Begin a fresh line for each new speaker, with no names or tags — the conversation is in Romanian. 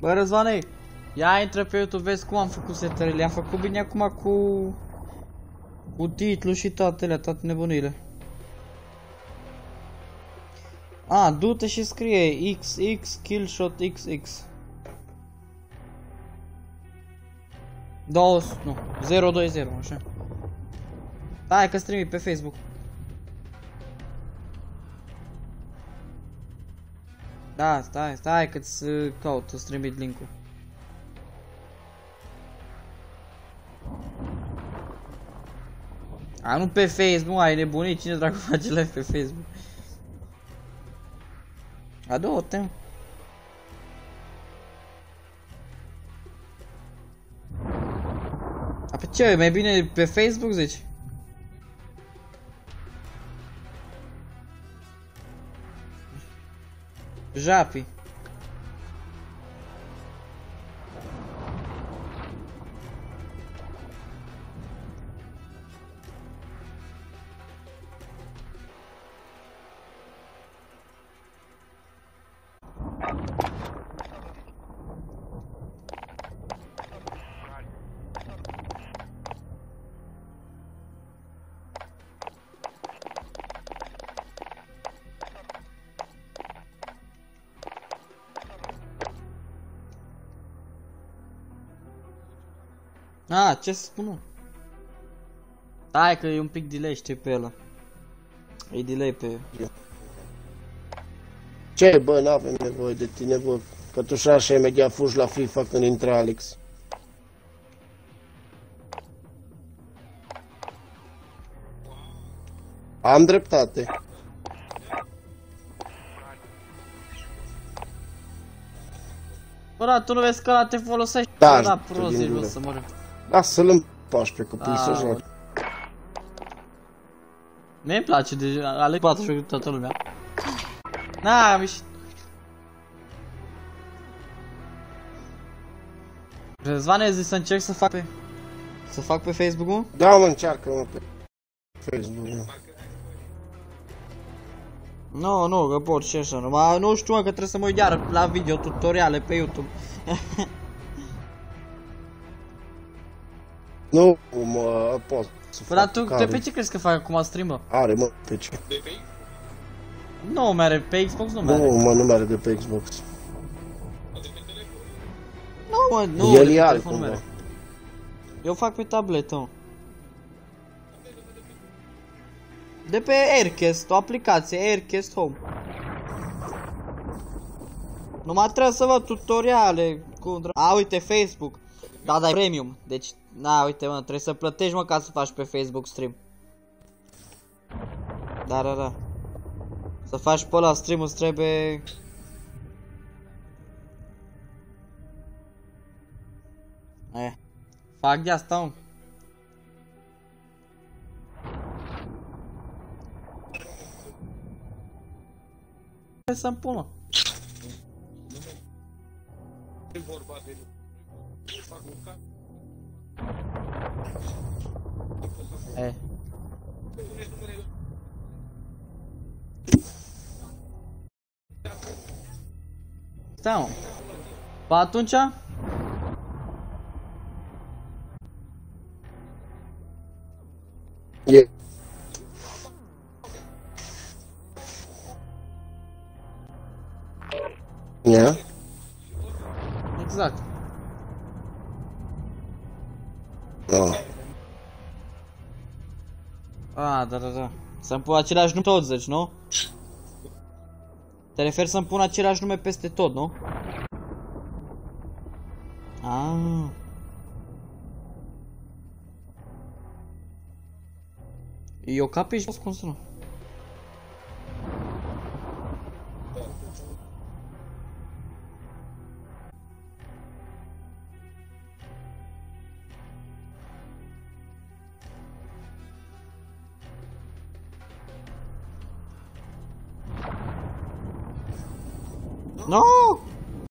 Bă, Răzvane, ia intră pe YouTube, vezi cum am făcut setările. Am făcut bine acum cu... Cu titlu și toate alea, toate nebunile. A, du-te și scrie XX Killshot XX. 200, nu, 020, așa. Hai că streami pe Facebook. Da, stai, stai că-ți caut, să trimit link-ul. A, nu pe Facebook, ai nebunit, cine dracu face live pe Facebook? A, du-te. A, pe ce, mai bine pe Facebook zici? Jap, A, ce să spun? Hai că e un pic delay, știi pe ăla. E delay pe...
Ce, bă, n-avem nevoie de tine, bă. Că tu și așa imediat fugi la FIFA când intră Alex. Am dreptate.
Bă, da, tu nu vezi că ăla te folosești?
Da,
da,
tu
prost,
din
ești, bă,
gură.
să mă rog.
Lasă-l în pași pe copii să
Ah,
joace.
Mie îmi place de aleg 4 toată lumea. Na, miș... Răzvane, zici să încerc să fac pe... Să fac pe Facebook-ul?
Da, mă, încearcă, mă, pe Facebook. mă.
Nu, nu, că pot și așa, numai nu știu mă, că trebuie să mă uit iar la video tutoriale pe YouTube.
Nu, mă, pot să
Păi, dar tu
care.
de pe ce crezi că fac acum stream, bă?
Are, mă, pe ce?
Nu mere, pe Xbox nu
Nu,
mere.
mă, nu mere de pe Xbox.
Nu, mă, nu,
El
de
e
pe
alt,
nu
cumva.
Eu fac pe tabletă, mă. De pe Aircast, o aplicație, Aircast Home. Numai trebuie să văd tutoriale cu... A, uite, Facebook. Da, dai premium. Deci, na, uite, mă, trebuie să plătești, mă, ca să faci pe Facebook stream. Da, da, da. Să faci pe ăla stream-ul îți trebuie... Eh. Fac de asta. Hai să-mi pun, mă. Eh. É. Então, Patuncha.
E
Yeah.
Da.
Ah, da, da, da. Să-mi pun același nume tot, zici, nu? Te referi să-mi pun același nume peste tot, nu? Ah. Eu capi și cum să nu? No!